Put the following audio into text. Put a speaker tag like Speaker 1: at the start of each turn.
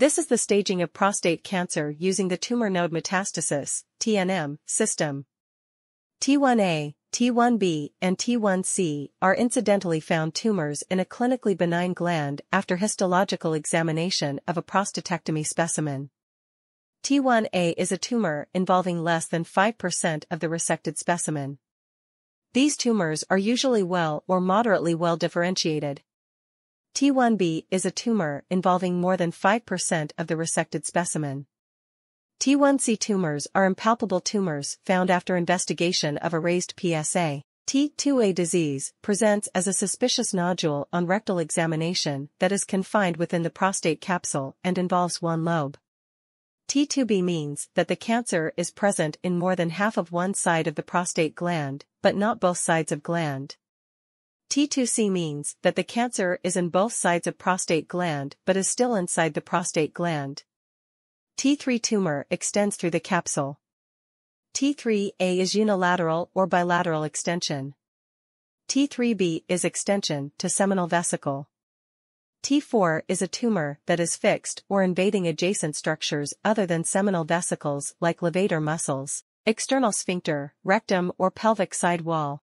Speaker 1: This is the staging of prostate cancer using the tumor node metastasis, TNM, system. T1A, T1B, and T1C are incidentally found tumors in a clinically benign gland after histological examination of a prostatectomy specimen. T1A is a tumor involving less than 5% of the resected specimen. These tumors are usually well or moderately well differentiated. T1b is a tumor involving more than 5% of the resected specimen. T1c tumors are impalpable tumors found after investigation of a raised PSA. T2A disease presents as a suspicious nodule on rectal examination that is confined within the prostate capsule and involves one lobe. T2B means that the cancer is present in more than half of one side of the prostate gland, but not both sides of gland. T2C means that the cancer is in both sides of prostate gland but is still inside the prostate gland. T3 tumor extends through the capsule. T3A is unilateral or bilateral extension. T3B is extension to seminal vesicle. T4 is a tumor that is fixed or invading adjacent structures other than seminal vesicles like levator muscles, external sphincter, rectum or pelvic side wall.